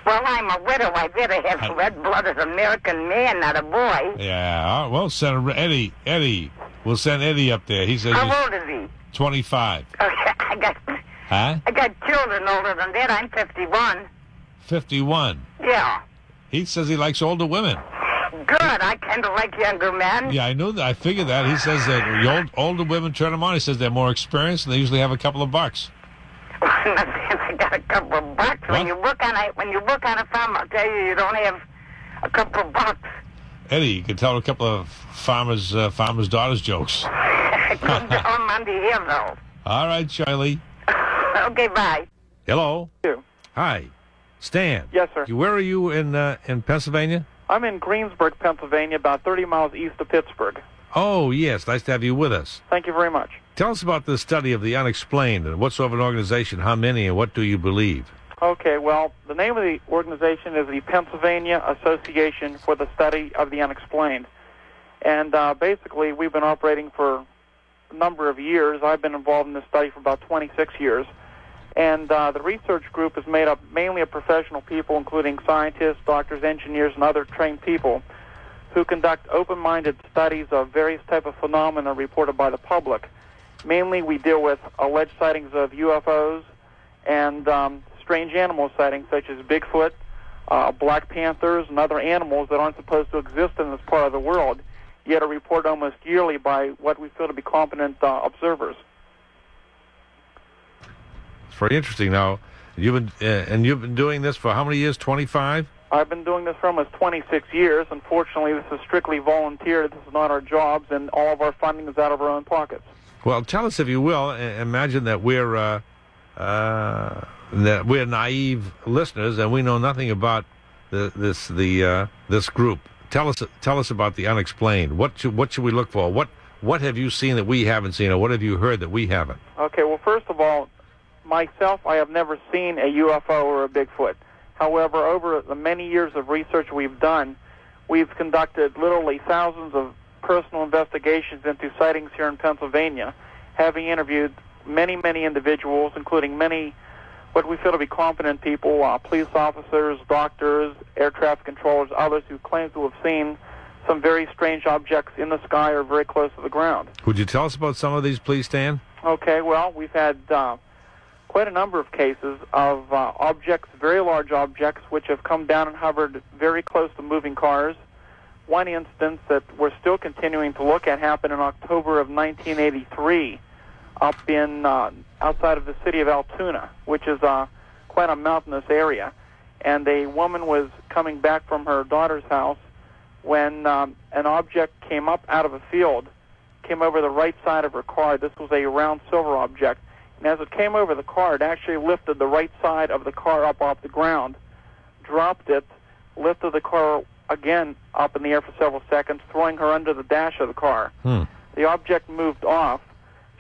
Well, I'm a widow. I better have red-blooded American man, not a boy. Yeah. Well, send Eddie. Eddie. We'll send Eddie up there. He says How he's old is he? 25. Okay, I got Huh? I got children older than that. I'm 51. 51. Yeah. He says he likes older women. Good. I kind of like younger men. Yeah, I knew that. I figured that. He says that the old, older women turn them on. He says they're more experienced and they usually have a couple of bucks. I got a couple of bucks. When you work on a when you work on a farm, I'll tell you, you don't have a couple of bucks. Eddie, you can tell a couple of farmers, uh, farmers' daughters jokes. I couldn't tell them on the air though. All right, Charlie. Okay, bye. Hello. You. Hi, Stan. Yes, sir. Where are you in uh, in Pennsylvania? I'm in Greensburg, Pennsylvania, about 30 miles east of Pittsburgh. Oh, yes. Nice to have you with us. Thank you very much. Tell us about the study of the unexplained and what sort of an organization, how many, and what do you believe? Okay, well, the name of the organization is the Pennsylvania Association for the Study of the Unexplained. And uh, basically, we've been operating for a number of years. I've been involved in this study for about 26 years. And uh, the research group is made up mainly of professional people, including scientists, doctors, engineers, and other trained people who conduct open-minded studies of various type of phenomena reported by the public. Mainly, we deal with alleged sightings of UFOs and um, strange animal sightings such as Bigfoot, uh, black panthers, and other animals that aren't supposed to exist in this part of the world, yet are reported almost yearly by what we feel to be competent uh, observers. It's very interesting. Now, you've been uh, and you've been doing this for how many years? Twenty-five. I've been doing this for almost 26 years. Unfortunately, this is strictly volunteer. This is not our jobs, and all of our funding is out of our own pockets. Well, tell us if you will. Imagine that we're uh, uh, that we're naive listeners and we know nothing about the, this the uh, this group. Tell us tell us about the unexplained. What should, what should we look for? What what have you seen that we haven't seen, or what have you heard that we haven't? Okay, well, first of all, myself, I have never seen a UFO or a Bigfoot. However, over the many years of research we've done, we've conducted literally thousands of personal investigations into sightings here in Pennsylvania, having interviewed many, many individuals, including many what we feel to be competent people, uh, police officers, doctors, air traffic controllers, others who claim to have seen some very strange objects in the sky or very close to the ground. Would you tell us about some of these, please, Stan? Okay, well, we've had uh, quite a number of cases of uh, objects, very large objects, which have come down and hovered very close to moving cars. One instance that we're still continuing to look at happened in October of 1983 up in uh, outside of the city of Altoona, which is uh, quite a mountainous area. And a woman was coming back from her daughter's house when um, an object came up out of a field, came over the right side of her car. This was a round silver object. And as it came over the car, it actually lifted the right side of the car up off the ground, dropped it, lifted the car again up in the air for several seconds, throwing her under the dash of the car. Hmm. The object moved off.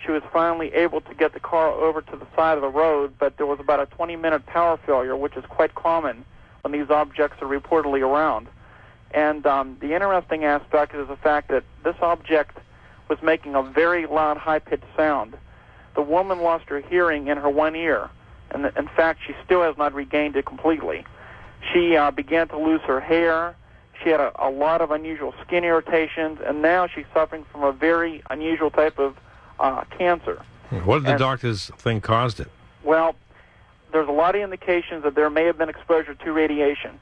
She was finally able to get the car over to the side of the road, but there was about a 20 minute power failure, which is quite common when these objects are reportedly around. And um, the interesting aspect is the fact that this object was making a very loud, high pitched sound. The woman lost her hearing in her one ear, and in fact, she still has not regained it completely. She uh, began to lose her hair. She had a, a lot of unusual skin irritations, and now she's suffering from a very unusual type of uh, cancer. What did the And- doctors think caused it? Well, there's a lot of indications that there may have been exposure to radiation,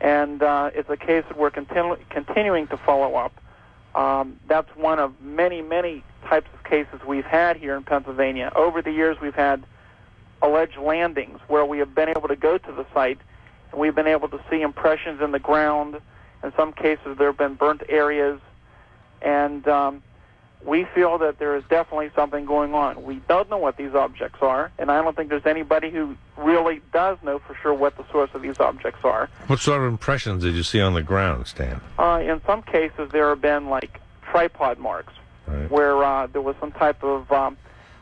and uh, it's a case that we're continu- continuing to follow up. Um, that's one of many, many types of cases we've had here in Pennsylvania. Over the years, we've had alleged landings where we have been able to go to the site we've been able to see impressions in the ground. In some cases, there have been burnt areas, and um, we feel that there is definitely something going on. We don't know what these objects are, and I don't think there's anybody who really does know for sure what the source of these objects are. What sort of impressions did you see on the ground, Stan? Uh, in some cases, there have been like tripod marks where uh, there was some type of um,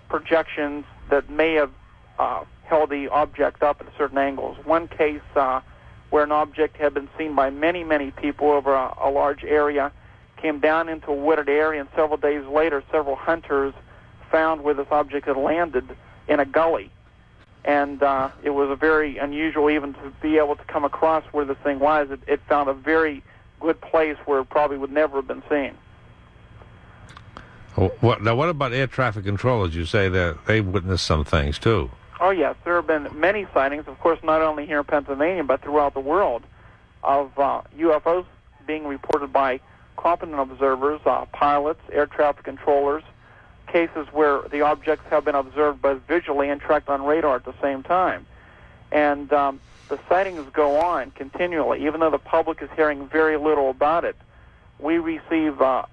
projections that may have uh, held the object up at certain angles. One case uh, where an object had been seen by many, many people over a, a large area came down into a wooded area, and several days later, several hunters found where this object had landed in a gully. And uh, it was a very unusual even to be able to come across where this thing was. It, it found a very good place where it probably would never have been seen. Oh, What, now, what about air traffic controllers? You say that they witnessed some things too. Oh yes, there have been many sightings, of course, not only here in Pennsylvania but throughout the world, of uh, UFOs being reported by competent observers, uh, pilots, air traffic controllers. Cases where the objects have been observed both visually and tracked on radar at the same time, and um, the sightings go on continually, even though the public is hearing very little about it. We receive uh,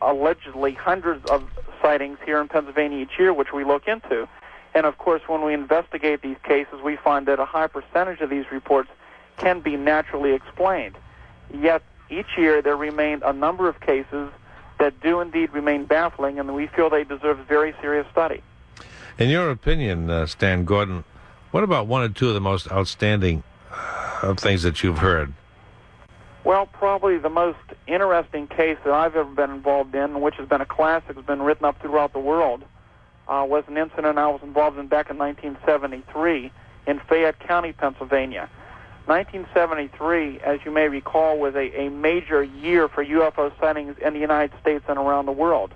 allegedly hundreds of sightings here in Pennsylvania each year, which we look into. And of course, when we investigate these cases, we find that a high percentage of these reports can be naturally explained. Yet, each year there remain a number of cases that do indeed remain baffling, and we feel they deserve very serious study. In your opinion, uh, Stan Gordon, what about one or two of the most outstanding uh, things that you've heard? Well, probably the most interesting case that I've ever been involved in, which has been a classic, has been written up throughout the world, uh, was an incident I was involved in back in 1973 in Fayette County, Pennsylvania. 1973, as you may recall, was a, a major year for UFO sightings in the United States and around the world.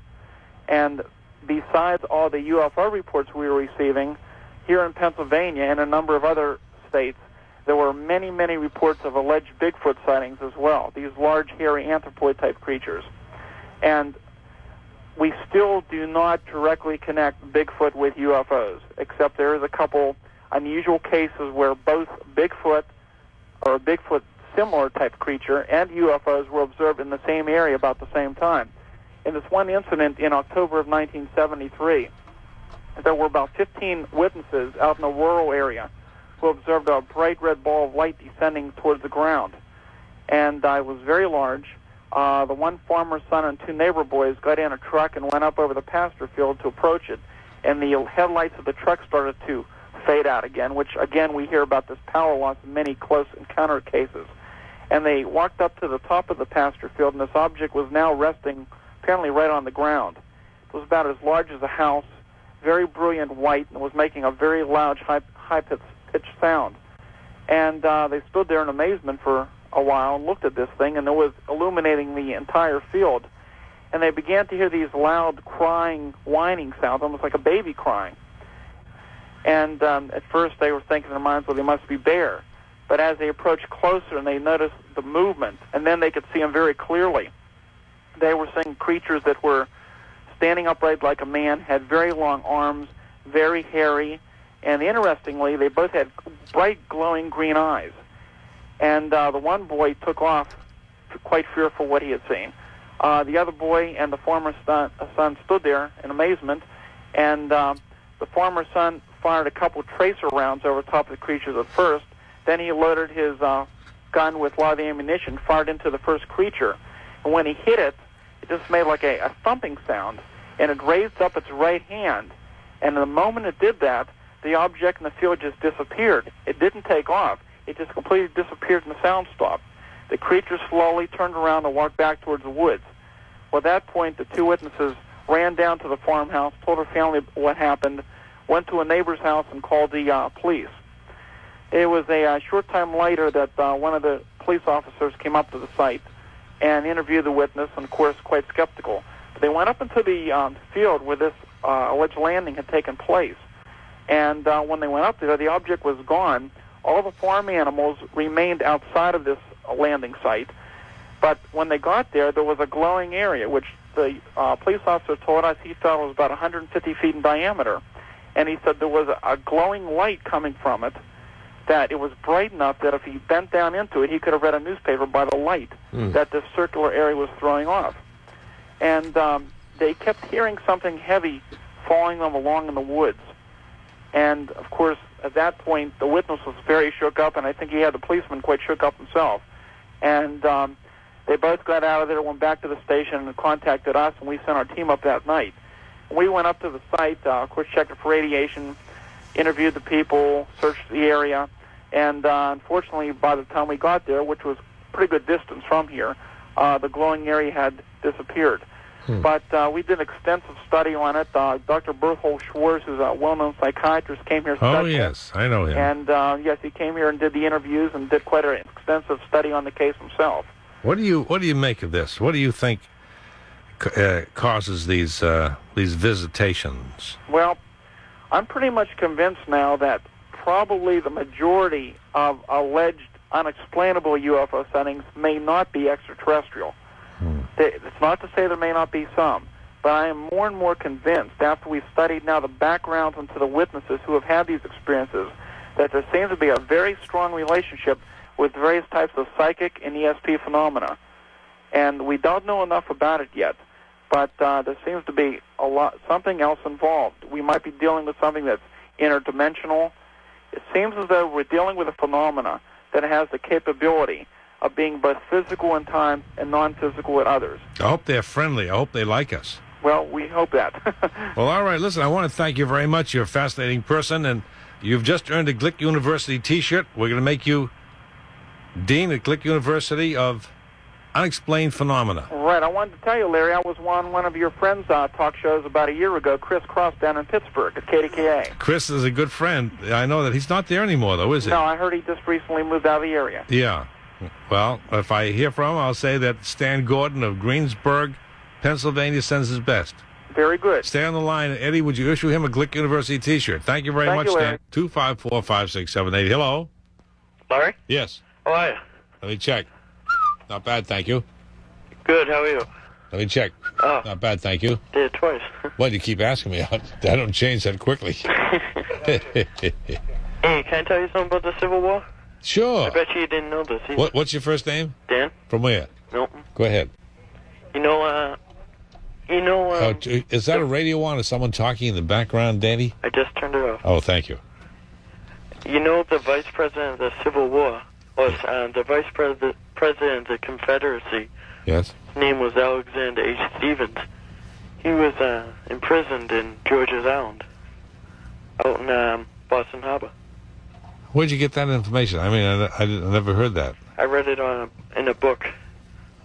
And besides all the UFO reports we were receiving, here in Pennsylvania and a number of other states, there were many, many reports of alleged Bigfoot sightings as well, these large, hairy anthropoid type creatures. And we still do not directly connect Bigfoot with UFOs, except there is a couple unusual cases where both Bigfoot or a Bigfoot similar type creature and UFOs were observed in the same area about the same time. In this one incident in October of 1973, there were about 15 witnesses out in a rural area who observed a bright red ball of light descending towards the ground. And uh, it was very large. Uh, the one farmer's son and two neighbor boys got in a truck and went up over the pasture field to approach it. And the headlights of the truck started to fade out again, which again we hear about this power loss in many close encounter cases. And they walked up to the top of the pasture field, and this object was now resting apparently right on the ground. It was about as large as a house, very brilliant white, and was making a very loud, high, high sound. And uh, they stood there in amazement for a while and looked at this thing, and it was illuminating the entire field. And they began to hear these loud, crying, whining sounds, almost like a baby crying. And um, at first they were thinking in their minds, well, they must be bear. But as they approached closer and they noticed the movement, and then they could see them very clearly, they were seeing creatures that were standing upright like a man, had very long arms, very hairy, and interestingly, they both had bright, glowing green eyes. And uh, the one boy took off, quite fearful what he had seen. Uh, the other boy and the former son, son stood there in amazement, and uh, the former son fired a couple tracer rounds over top of the creatures at first. Then he loaded his uh, gun with live ammunition, fired into the first creature. And when he hit it, it just made like a, a thumping sound, and it raised up its right hand. And the moment it did that, the object in the field just disappeared. It didn't take off. It just completely disappeared and the sound stopped. The creature slowly turned around and walked back towards the woods. Well, at that point, the two witnesses ran down to the farmhouse, told her family what happened, went to a neighbor's house and called the uh, police. It was a uh, short time later that uh, one of the police officers came up to the site and interviewed the witness, and of course, quite skeptical. They went up into the um, field where this uh, alleged landing had taken place, and uh, when they went up there, the object was gone. All the farm animals remained outside of this landing site, but when they got there, there was a glowing area, which the uh, police officer told us he thought was about 150 feet in diameter and he said there was a, a glowing light coming from it that it was bright enough that if he bent down into it, he could have read a newspaper by the light Hmm. that this circular area was throwing off. And um, they kept hearing something heavy following them along in the woods. And of course, at that point, the witness was very shook up, and I think he had the policeman quite shook up himself. And um, they both got out of there, went back to the station, and contacted us, and we sent our team up that night. We went up to the site, uh, of course, checked it for radiation, interviewed the people, searched the area, and uh, unfortunately, by the time we got there, which was pretty good distance from here, uh, the glowing area had disappeared. Hmm. But uh, we did an extensive study on it. Uh, Dr. Berthold Schwarz, who's a well-known psychiatrist, came here. Oh yes, I know him. And uh, yes, he came here and did the interviews and did quite an extensive study on the case himself. What do you What do you make of this? What do you think uh, causes these uh, these visitations? Well, I'm pretty much convinced now that probably the majority of alleged unexplainable UFO sightings may not be extraterrestrial. It's not to say there may not be some, but I am more and more convinced after we've studied now the backgrounds into the witnesses who have had these experiences that there seems to be a very strong relationship with various types of psychic and ESP phenomena. And we don't know enough about it yet, but uh, there seems to be a lot something else involved. We might be dealing with something that's interdimensional. It seems as though we're dealing with a phenomena that has the capability of being both physical in time and non-physical at others. I hope they're friendly. I hope they like us. Well, we hope that. Well, all right. Listen, I want to thank you very much. You're a fascinating person, and you've just earned a Glick University T-shirt. We're going to make you dean at Glick University of Unexplained Phenomena. right. I wanted to tell you, Larry, I was on one of your friends' uh, talk shows about a year ago, Chris Cross down in Pittsburgh at KDKA. Chris is a good friend. I know that he's not there anymore, though, is he? No, I heard he just recently moved out of the area. Yeah. Well, if I hear from him, I'll say that Stan Gordon of Greensburg, Pennsylvania, sends his best. Very good. Stay on the line. Eddie, would you issue him a Glick University T-shirt? Thank you very Thank much, you, Stan. Larry. Two five four five six seven eight. Hello. Larry? Yes. How are you? Let me check. Not bad, thank you. Good, how are you? Let me check. Oh. Not bad, thank you. Did it twice. Why do you keep asking me? I don't change that quickly. Hey, can I tell you something about the Civil War? Sure. I bet you didn't know this. either. What, what's your first name? Dan? From where? Milton. Go ahead. You know, uh, you know, Oh, um, t- is that a radio on? Is someone talking in the background, Danny? I just turned it off. Oh, thank you. You know, the vice president of the Civil War was uh, the vice president president of the Confederacy. Yes. His name was Alexander H. Stephens. He was uh, imprisoned in George's Island, out in um, Boston Harbor. Where'd you get that information? I mean, I, I, I never heard that. I read it on a, in a book.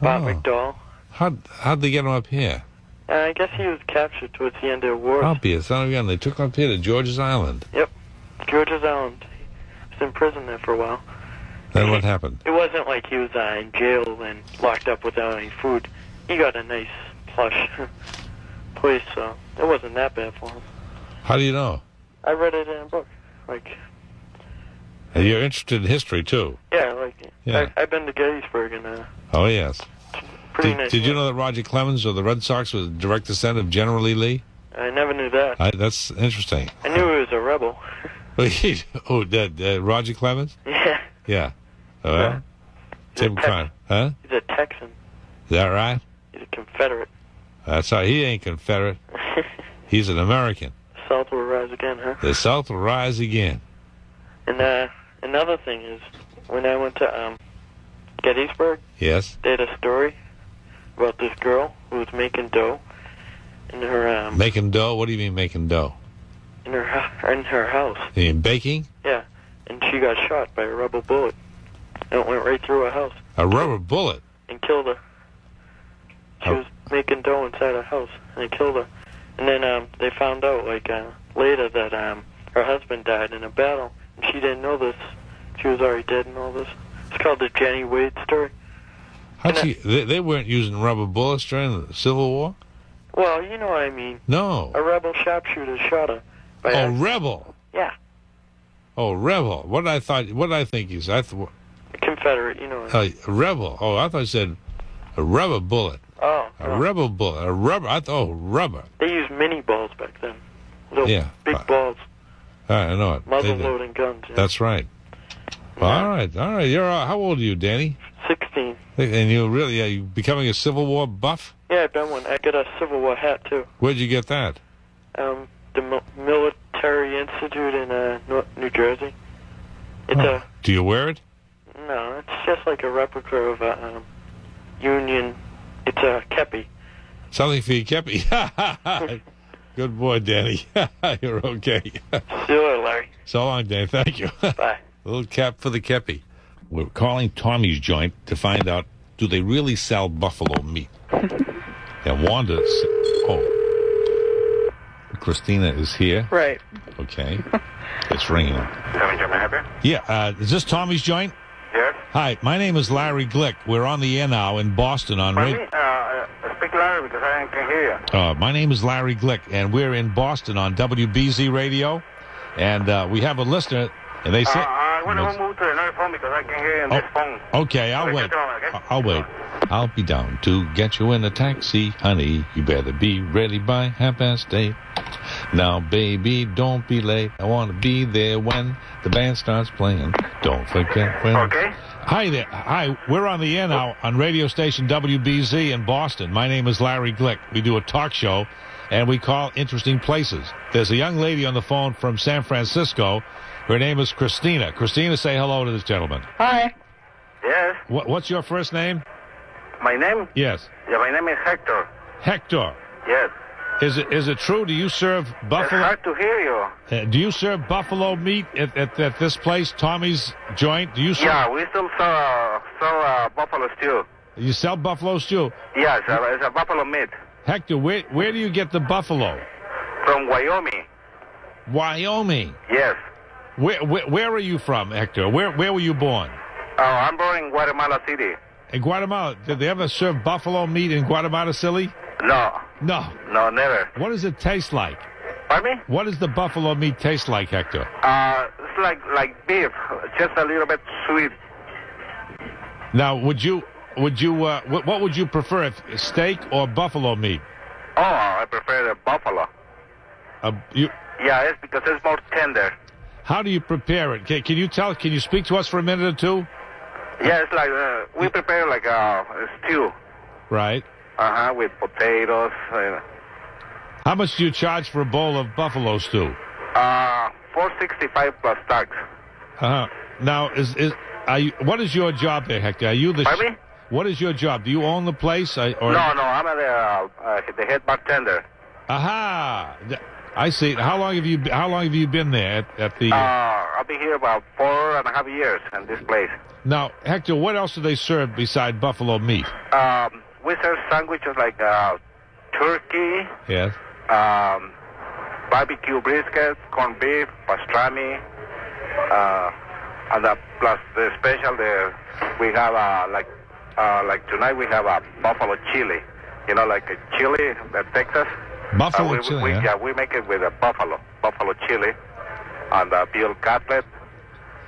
Bob Oh. McDowell. How how'd they get him up here? Uh, I guess he was captured towards the end of the war. Obvious. Son of a gun. They took him up here to George's Island. Yep. George's Island. He was in prison there for a while. Then what happened? It wasn't like he was uh, in jail and locked up without any food. He got a nice plush place, so it wasn't that bad for him. How do you know? I read it in a book. Like, And you're interested in history too. yeah, like Yeah. I, I've been to Gettysburg and uh, Oh yes. pretty Did, nice. did you know that Roger Clemens of the Red Sox was a direct descendant of General Lee Lee? I never knew that. I, that's interesting. I knew he was a rebel. oh, that uh, Roger Clemens? yeah, Yeah. Oh, well, Tim Con, huh? he's a Texan. Is that right? He's a Confederate. That's right. He ain't Confederate. He's an American. South will rise again, huh? The South will rise again. And uh, another thing is, when I went to um, Gettysburg, Yes. they had a story about this girl who was making dough in her um, Making dough. What do you mean making dough? in her in her house. You mean baking? Yeah, and she got shot by a rubber bullet, and it went right through her house A rubber bullet. and killed her. She was making dough inside her house, and it killed her. And then um, they found out like uh, later that um, her husband died in a battle, she didn't know this. She was already dead and all this. It's called the Jenny Wade story. How'd she, they, they weren't using rubber bullets during the Civil War? Well, you know what I mean. No. A rebel sharpshooter shot her. By Oh, accident. rebel. Yeah, Oh, rebel. What did I thought? What did I think you said? I th- Confederate. You know. What I mean. uh, rebel. Oh, I thought you said a rubber bullet. Oh, A no. rebel bullet. A rubber. I thought. Oh, rubber. they used minie balls back then. Little Yeah. big Uh, balls, I know it. muzzle loading guns. Yeah. That's right. Well, all right, all right. You're uh, how old are you, Danny? Sixteen. And you really are you becoming a Civil War buff? Yeah, I've been one. I got a Civil War hat too. Where'd you get that? Um, the Mil- Military Institute in uh, New Jersey. It's Oh. Do you wear it? no. It's just like a replica of a um, Union. It's a kepi. Something for your kepi. Good boy, Danny. You're okay. See you later, Larry. so long, Danny. Thank you. Bye. A little cap for the kepi. We're calling Tommy's joint to find out do they really sell buffalo meat? And Wanda. Oh, Christina is here. Right. Okay, it's ringing. Seven German Happy? Yeah, uh, is this Tommy's joint? Yes. Hi, my name is Larry Glick. We're on the air now in Boston on radio. Uh, uh, speak louder because I can't hear you. Uh, my name is Larry Glick, and we're in Boston on WBZ Radio, and uh, we have a listener, and they Uh, say, I want to move to another phone because I can't hear you on Oh, this phone. "Okay, I'll Okay, wait. on, okay? I'll wait. I'll be down to get you in a taxi, honey. You better be ready by half past eight. Now, baby, don't be late. I want to be there when the band starts playing. Don't forget when. Okay. Hi there. Hi. We're on the air now on radio station WBZ in Boston. My name is Larry Glick. We do a talk show and we call interesting places. There's a young lady on the phone from San Francisco. Her name is Christina. Christina, say hello to this gentleman. Hi. Yes. What, what's your first name? My name? Yes. Yeah, my name is Hector. Hector. Yes. Is it is it true? Do you serve buffalo? It's hard to hear you. Uh, do you serve buffalo meat at, at, at this place, Tommy's Joint? Do you serve, Yeah, we still sell, sell uh, buffalo stew. you sell buffalo stew? Yes, uh, it's a buffalo meat Hector, where where do you get the buffalo? from Wyoming. Wyoming. Yes. Where, where where are you from, Hector? Where where were you born? Oh, I'm born in Guatemala City. In Guatemala. Did they ever serve buffalo meat in Guatemala City? No, No. no, never. What does it taste like? Pardon me? What does the buffalo meat taste like, Hector? Uh, it's like like beef, just a little bit sweet. Now, would you would you uh, what, what would you prefer, if steak or buffalo meat? Oh, I prefer the buffalo. Uh, you, Yeah, it's because it's more tender. how do you prepare it? Can, can you tell? Can you speak to us for a minute or two? Yeah, it's like uh, we prepare like uh, a stew. Right. Uh huh, with potatoes. Uh, How much do you charge for a bowl of buffalo stew? uh, four sixty five plus tax. Uh-huh. Now, is is are you, what is your job there, Hector? Are you the? Pardon me? What is your job? Do you own the place? I, or, No, no, I'm a, uh, uh, the head bartender. Aha! I see. How long have you How long have you been there at, at the? Uh, I've been here about four and a half years in this place. now, Hector, what else do they serve beside buffalo meat? Um, we serve sandwiches like uh, turkey, Yes. um, barbecue brisket, corned beef, pastrami, uh, and uh, plus the special the we have uh, like uh, like tonight we have a buffalo chili, you know, like a chili, uh, Texas. Buffalo Uh, we, chili, we, huh? Yeah, we make it with a buffalo, buffalo chili, and a veal cutlet,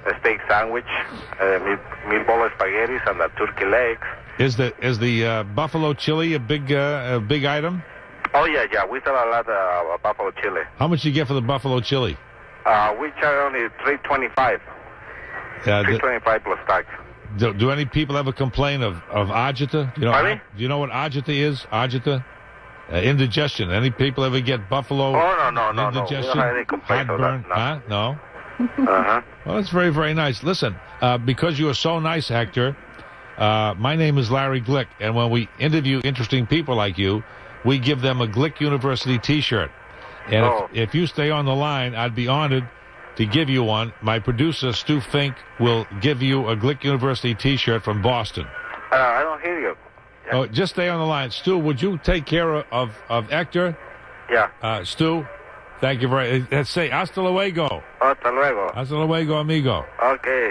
a steak sandwich, uh, meat, meatball spaghetti, and a turkey legs. Is the is the uh, buffalo chili a big uh, a big item? Oh yeah, yeah, we sell a lot of uh, buffalo chili. How much do you get for the buffalo chili? Uh, we charge only three twenty-five. Uh, Three do, plus tax. do, do any people ever complain of of agita? You know? Pardon? Do you know what agita is? Agita. Uh, indigestion. Any people ever get buffalo? Oh no, no, no, no. We indigestion? don't have any complaints Heartburn? that. No. Huh? No. Uh-huh. Well, that's very, very nice. Listen, uh, because you are so nice, Hector, uh, my name is Larry Glick, and when we interview interesting people like you, we give them a Glick University T-shirt. And Oh. if, if you stay on the line, I'd be honored to give you one. My producer, Stu Fink, will give you a Glick University T-shirt from Boston. Uh, I don't hear you. Oh, just stay on the line. Stu, would you take care of, of, of Hector? Yeah. Uh, Stu, thank you very Let's say hasta luego. Hasta luego. Hasta luego, amigo. Okay.